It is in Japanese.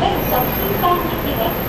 全速進管理機です。